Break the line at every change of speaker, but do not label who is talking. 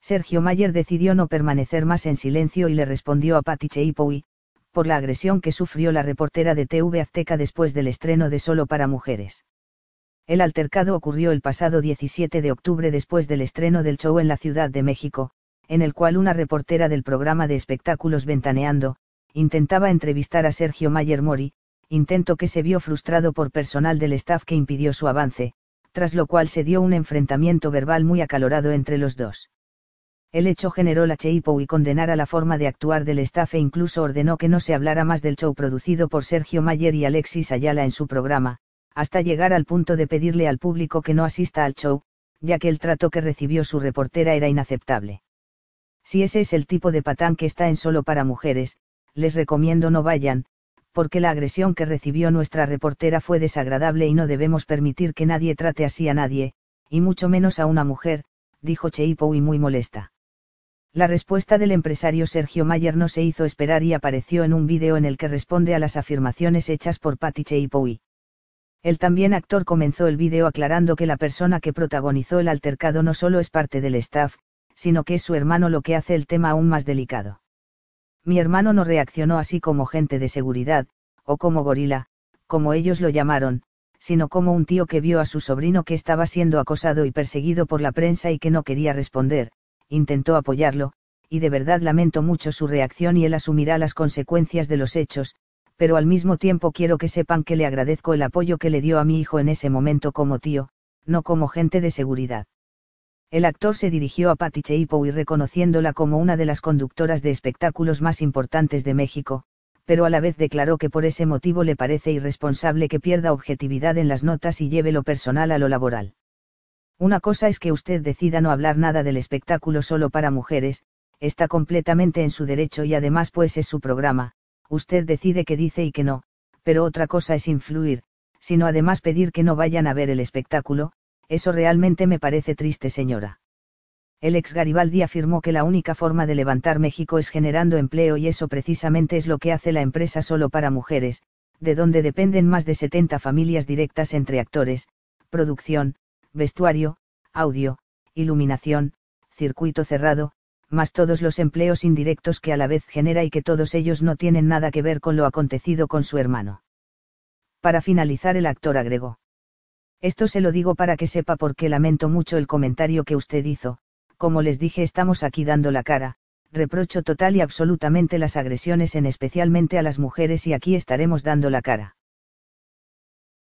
Sergio Mayer decidió no permanecer más en silencio y le respondió a Patti Cheipoui, por la agresión que sufrió la reportera de TV Azteca después del estreno de Solo para Mujeres. El altercado ocurrió el pasado 17 de octubre después del estreno del show en la Ciudad de México, en el cual una reportera del programa de espectáculos Ventaneando, intentaba entrevistar a Sergio Mayer Mori, intento que se vio frustrado por personal del staff que impidió su avance, tras lo cual se dio un enfrentamiento verbal muy acalorado entre los dos. El hecho generó la Cheipo y condenara la forma de actuar del staff e incluso ordenó que no se hablara más del show producido por Sergio Mayer y Alexis Ayala en su programa, hasta llegar al punto de pedirle al público que no asista al show, ya que el trato que recibió su reportera era inaceptable. Si ese es el tipo de patán que está en solo para mujeres, les recomiendo no vayan, porque la agresión que recibió nuestra reportera fue desagradable y no debemos permitir que nadie trate así a nadie, y mucho menos a una mujer, dijo Cheipo y muy molesta. La respuesta del empresario Sergio Mayer no se hizo esperar y apareció en un vídeo en el que responde a las afirmaciones hechas por Patti Cheipoui. El también actor comenzó el vídeo aclarando que la persona que protagonizó el altercado no solo es parte del staff, sino que es su hermano lo que hace el tema aún más delicado. Mi hermano no reaccionó así como gente de seguridad, o como gorila, como ellos lo llamaron, sino como un tío que vio a su sobrino que estaba siendo acosado y perseguido por la prensa y que no quería responder, intentó apoyarlo, y de verdad lamento mucho su reacción y él asumirá las consecuencias de los hechos, pero al mismo tiempo quiero que sepan que le agradezco el apoyo que le dio a mi hijo en ese momento como tío, no como gente de seguridad. El actor se dirigió a Patti y reconociéndola como una de las conductoras de espectáculos más importantes de México, pero a la vez declaró que por ese motivo le parece irresponsable que pierda objetividad en las notas y lleve lo personal a lo laboral. Una cosa es que usted decida no hablar nada del espectáculo solo para mujeres, está completamente en su derecho y además pues es su programa, usted decide qué dice y qué no, pero otra cosa es influir, sino además pedir que no vayan a ver el espectáculo, eso realmente me parece triste señora. El ex Garibaldi afirmó que la única forma de levantar México es generando empleo y eso precisamente es lo que hace la empresa solo para mujeres, de donde dependen más de 70 familias directas entre actores, producción, vestuario, audio, iluminación, circuito cerrado, más todos los empleos indirectos que a la vez genera y que todos ellos no tienen nada que ver con lo acontecido con su hermano. Para finalizar el actor agregó. Esto se lo digo para que sepa por qué lamento mucho el comentario que usted hizo, como les dije estamos aquí dando la cara, reprocho total y absolutamente las agresiones en especialmente a las mujeres y aquí estaremos dando la cara.